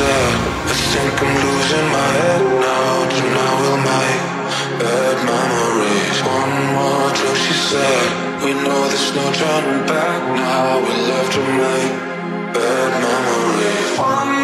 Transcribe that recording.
up. I think I'm losing my head now. Tonight will make bad memories. One more joke, she said. We know there's no turning back now. We love to make bad memories. One